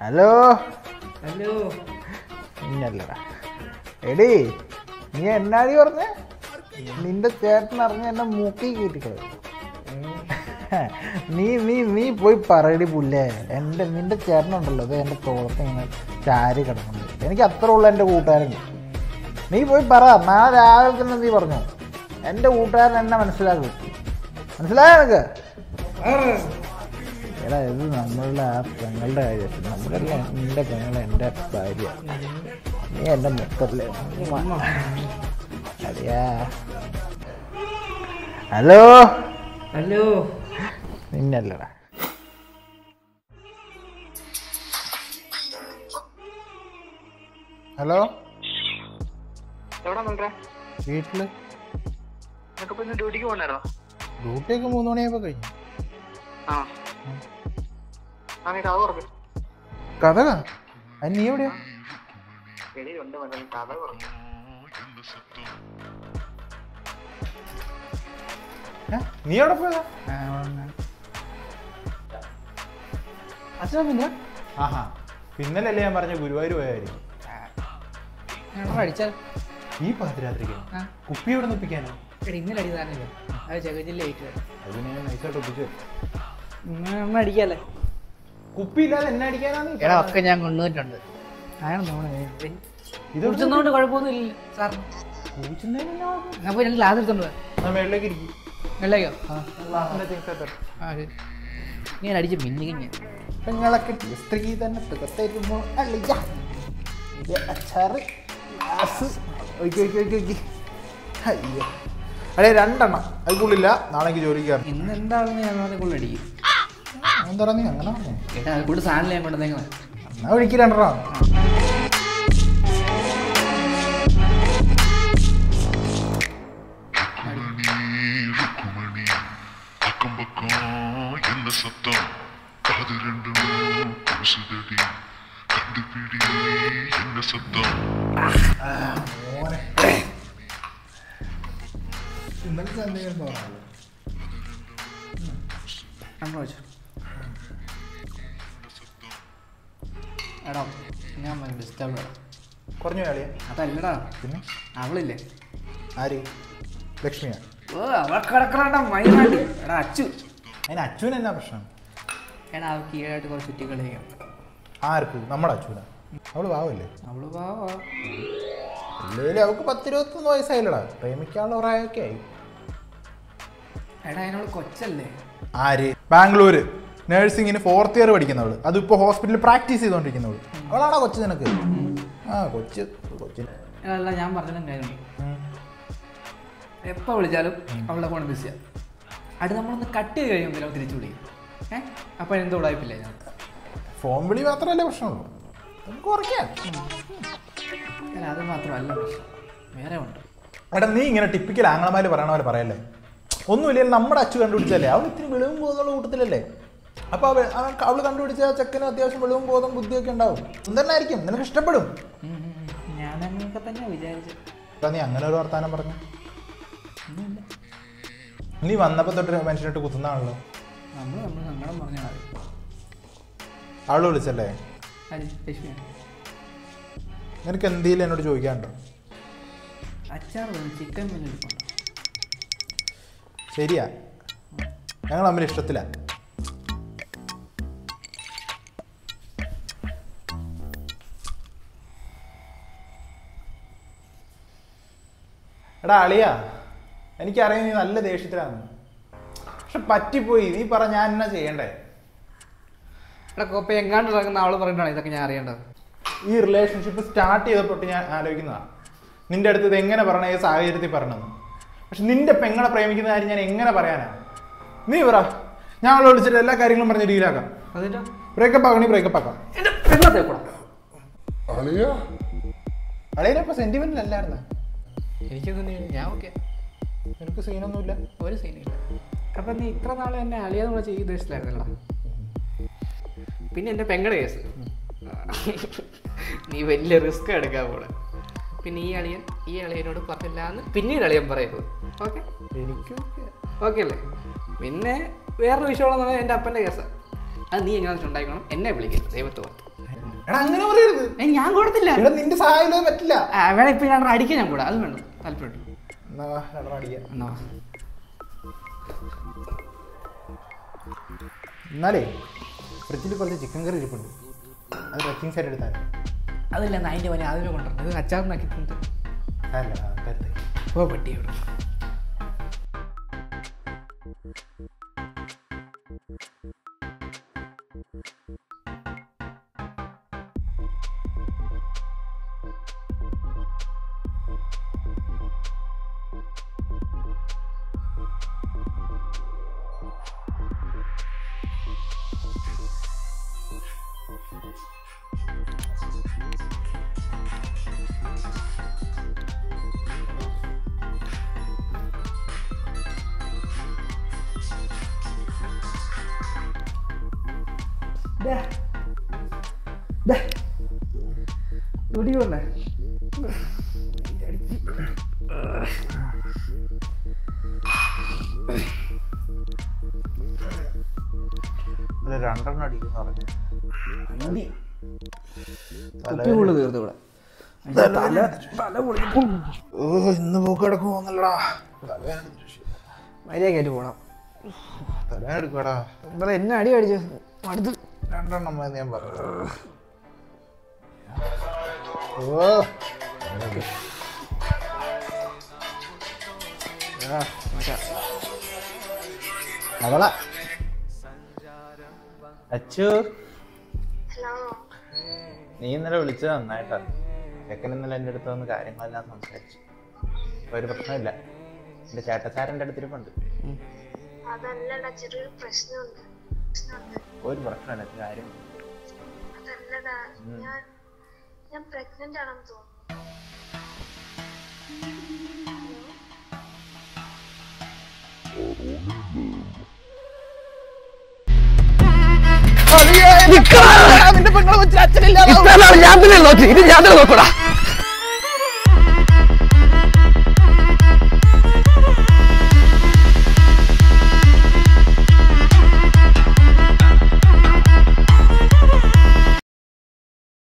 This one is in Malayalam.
ഹലോ? ഹലോ. ഇന്നല്ലടാ. എടി നീ എന്നാടി പറഞ്ഞ? നിന്റെ ചേട്ടൻ അറിഞ്ഞ എന്നെ മൂക്കി കയറ്റിക്കളയും നീ നീ നീ പോയി പറയടി പുല്ലേ. എന്റെ നിന്റെ ചേട്ടനുണ്ടല്ലോ അത് എന്റെ തോളത്ത് ഇങ്ങനെ ചാരി കിടക്കുന്നുണ്ട് എനിക്ക് അത്ര ഉള്ള എന്റെ കൂട്ടുകാരൻ. നീ പോയി പറ നാളെ രാവിലെ തന്നെ നീ പറഞ്ഞു. എന്റെ കൂട്ടുകാരൻ എന്നെ മനസ്സിലാക്കും. മനസ്സിലായോ നിനക്ക്? എടാ ഇത് നമ്മളുടെ ആ പെങ്ങളുടെ കാര്യം നമ്മളെല്ലാം എന്റെ പെങ്ങളെ എന്റെ ഭാര്യ. നീ എന്റെ മുത്തല്ലേ. അറിയാ ഹലോ? ഹലോ? നിന്നല്ലടാ. ഹലോ? വീട്ടിൽ? ഡ്യൂട്ടിക്ക് പോകണ്ടായിരുന്നോ? ഡ്യൂട്ടിയൊക്കെ മൂന്ന് മണിയായപ്പോ കഴിഞ്ഞു. ആ. കഥ? നീ എവിടെയാ? നീ എവിടെ പോയതാ? അച്ഛൻ പിന്നെ? ആഹാ പിന്നലല്ലേ ഞാൻ പറഞ്ഞ ഗുരുവായൂർ പോയായിരിക്കും അടിച്ചാൽ ഈ പാതിരാത്രിക്ക് കുപ്പി എവിടെ നിപ്പിക്കാനോ എടി ഇന്നലെ അടിതാണല്ലോ അത് ജഗജില്ല അതിനെ നൈസായിട്ട് ഒപ്പിച്ചു അടിക്കാല്ലേ? കുപ്പി ഇല്ലാതെ എന്നെ അടിക്കാനാന്ന് എടാ ഒക്കെ ഞാൻ കൊണ്ടുവന്നിട്ടുണ്ട്. അതാണ് നമ്മുടെ ഇത് കുടിച്ചൊന്നുകൊണ്ട് കുഴപ്പമൊന്നുമില്ല സാർ. ഞാൻ പോയി ഞാൻ ഗ്ലാസ് എടുത്തോണ്ട് മേളിലേക്ക് ഇരിക്കും. ശരി. ഞാൻ അടിച്ച് മിന്നിക്കും ഞാൻ പെങ്ങളൊക്കെ സ്ത്രീ തന്നെ തുകത്തരുമോ അല്ല അച്ചാറ് ഗ്ലാസ്. അയ്യോ. അടേ രണ്ടെണ്ണം. അത് കൊള്ളില്ല നാളേക്ക് ജോലിക്ക് കയറണം ഇന്ന് എന്താണെന്ന് ഞാൻ നാളെ എന്താ നീ അങ്ങനെ പറഞ്ഞേ ഏട്ടാ അത് കൂടുതൽ സാധനം ഞാൻ കൊണ്ടുവന്നേക്കണം എന്നാ ഒഴിക്ക് രണ്ടെണ്ണം ருக்குமணி பக்கம் பக்கம் என்ன சத்தம் காது ரெண்டும் பூசுதடி கண்டுபிடி என்ன சத்தம் ഇന്നലത്തെ എന്തെങ്കിലും തോന്നാമല്ലോ നമ്മൾ എടാ ഞാൻ ഡിസ്റ്റർബ് കുറഞ്ഞു കളിയാ അതല്ലടാ പിന്നെ? അവളില്ലേ? ആര്? ലക്ഷ്മിയാ? ഓ അവൾ കിടക്കണ മൈനാട്ടി എടാ അച്ചു. അതിന് അച്ഛൻ എന്നാ പ്രശ്നം? എടാ അവൾക്ക് ഈടായിട്ട് കുറച്ച് ചുറ്റിക്കളിയാണ് ആർക്ക്? നമ്മുടെ അച്ഛന? അവൾ പാവല്ലേ അവൾ പാവാ അല്ലേലും അവൾക്ക് പത്തിരുപത്തൊന്ന് വയസ്സായില്ലടാ. പ്രേമിക്കാനുള്ള പ്രായമൊക്കെ ആയി. എടാ അതിനോട് കൊച്ചല്ലേ? ആര്? ബാംഗ്ലൂര്. നഴ്സിങ്ങിന് ഫോർത്ത് ഇയർ പഠിക്കുന്നവൾ. അതിപ്പോ ഹോസ്പിറ്റലിൽ പ്രാക്ടീസ് ചെയ്തോണ്ടിരിക്കുന്നവൾ. അവളാണോ കൊച്ചു നിനക്ക്? ആ കൊച്ചു കൊച്ചു. അല്ല ഞാൻ പറഞ്ഞിട്ടുണ്ടായിരുന്നു എപ്പോൾ വിളിച്ചാലും അവളുടെ ഫോൺ ബിസിയാണ് അത് നമ്മളൊന്ന് കട്ട് ചെയ്ത് കഴിയുമ്പോൾ അവൾ തിരിച്ചു വിളിക്കും. ഏഹ് അപ്പോൾ എന്തോ ഉടായ്പില്ല ഞാൻ ഫോൺ വിളി മാത്രമല്ലേ പ്രശ്നമുള്ളൂ. കുറയ്ക്കാം അത് മാത്രമല്ല പ്രശ്നം. വേറെ ഉണ്ട്. എടാ നീ ഇങ്ങനെ ടിപ്പിക്കൽ ആങ്ങളമാര് പറയണ പോലെ പറയല്ലേ? ഒന്നുമില്ലെങ്കിൽ നമ്മുടെ അച്ചു കണ്ടുപിടിച്ചല്ലേ അവൾ ഇത്തിരി വിളവും പോകുന്നുള്ള കൂട്ടത്തിലല്ലേ? അപ്പൊ അവൾ അവൾ അവൾ കണ്ടുപിടിച്ച ആ ചെക്കന് അത്യാവശ്യം വെളിവും ബോധം ബുദ്ധിയൊക്കെ ഉണ്ടാവും. സുന്ദരനായിരിക്കും നിനക്ക് ഇഷ്ടപ്പെടും. ഞാൻ അങ്ങനെയൊക്കെ തന്നെ വിചാരിച്ചു. നീ അങ്ങനെ ഒരു വർത്താനം പറഞ്ഞു. നീ വന്നപ്പോ തൊട്ട് മനുഷ്യനായിട്ട് കുത്തുന്നാണല്ലോ നമ്മൾ നമ്മൾ സങ്കടം അവൾ വിളിച്ചല്ലേ? നിനക്ക് എന്തെങ്കിലും എന്നോട് ചോദിക്കാനുണ്ടോ? അച്ചാർ ചിക്കൻ ശരിയാ. ഞങ്ങൾ തമ്മിൽ ഇഷ്ടത്തില. എടാ അളിയാ എനിക്കറിയാം നീ നല്ല ദേഷ്യത്തിലാണ് പക്ഷെ പറ്റിപ്പോയി. നീ പറ ഞാൻ എന്നാ ചെയ്യണ്ടേ? എടാ കോപ്പ എങ്ങാണ്ട് ഇറങ്ങുന്ന അവൾ പറഞ്ഞിട്ടാണ് ഇതൊക്കെ ഞാൻ അറിയേണ്ടത്. ഈ റിലേഷൻഷിപ്പ് സ്റ്റാർട്ട് ചെയ്തപ്പോട്ട് ഞാൻ ആലോചിക്കുന്നതാണ് നിന്റെ അടുത്ത് ഇത് എങ്ങനെ പറയണ ഈ സാഹചര്യത്തിൽ പറയണമെന്ന്. പക്ഷെ നിന്റെ പെങ്ങളെ പ്രേമിക്കുന്ന കാര്യം ഞാൻ എങ്ങനെ പറയാനാ? നീ പറ. ഞാൻ അവളെ വിളിച്ചിട്ട് എല്ലാ കാര്യങ്ങളും പറഞ്ഞ് ഡീലാക്കാം ബ്രേക്കപ്പ് ആകണേ ബ്രേക്കപ്പ് ആക്കാം. എന്റെ പെണ്ണത്തെ കൂടാ എനിക്കൊന്നും തന്നെ ഞാൻ ഓക്കെ. നിനക്ക് സീനൊന്നുമില്ല. ഒരു സീനില്ല. അപ്പം നീ ഇത്ര നാൾ എന്നെ അളിയാതെ വിളിച്ച ഈ ഉദ്ദേശത്തിലായിരുന്നല്ലോ പിന്നെ എന്റെ പെങ്ങടെ കേസ്. നീ വലിയ റിസ്ക് എടുക്കാൻ പോണെ. പിന്നെ ഈ അളിയൻ ഈ അളിയനോട് പറഞ്ഞില്ലാന്ന്? പിന്നീട് അളിയൻ പറയുന്നത് ഓക്കെ? എനിക്ക് ഓക്കെ. അല്ലേ? പിന്നെ വേറൊരു വിഷയമുള്ള എന്റെ അപ്പന്റെ കേസ്. അത് നീ എങ്ങനെ ഉണ്ടായിക്കണം എന്നെ വിളിക്കണം ദൈവത്ത് പുറത്ത് അങ്ങനെ പറയരുത്. ഞാൻ കൊടുത്തില്ല. നിന്റെ സഹായം പറ്റില്ല. വേണം ഇപ്പൊ ഞാൻ അടിക്കാൻ ഞാൻ കൂടാ. അത് വേണം എന്നാലേ ഫ്രിഡ്ജിൽ കുറച്ച് ചിക്കൻ കറി ഇരിപ്പുണ്ട്. അത് ഡ്രസ്സിങ് സൈഡ് എടുത്താൽ അതല്ല നൈന്റെ പോലെ അതിനെ കൊണ്ടുവരണം. അത് അച്ചാറിനാക്കി തിന്നിട്ട് അല്ല കരുത് പോ എവിടെ തുടികൊണ്ടേ ഇത് രണ്ടെണ്ണം അടിക്കുന്ന പറഞ്ഞു കൂടുതൽ തീർത്തു ഇവിടെ. ഓ ഇന്ന് പോക്ക് കിടക്കുമോന്നല്ലടാ മര്യാദക്കായിട്ട് പോണം. തല എടുക്കടാ ഇവിടെ എന്നെ അടി അടിച്ചു? അടുത്ത്. രണ്ടെണ്ണം മതി ഞാൻ പറഞ്ഞു ഓ. അവള. അച്ചു. ഹലോ. നീ ഇന്നലെ വിളിച്ചത് നന്നായിട്ടാണ്. ചെക്കൻ ഇന്നലെ എന്റെ അടുത്ത് വന്ന് കാര്യങ്ങളെല്ലാം സംസാരിച്ചു. അപ്പൊ ഒരു പ്രശ്നമില്ല. എന്റെ ചേട്ടച്ചാരന്റെ അടുത്തിരിപ്പുണ്ട്. ഒരു പ്രശ്നമില്ല കാര്യം. ഞാൻ ഞാൻ പ്രഗ്നന്റ് ആണെന്ന് തോന്നുന്നു. ഞാൻ തന്നെ നോക്കി. ഇത് ഞാൻ തന്നെ നോക്കൂടാ.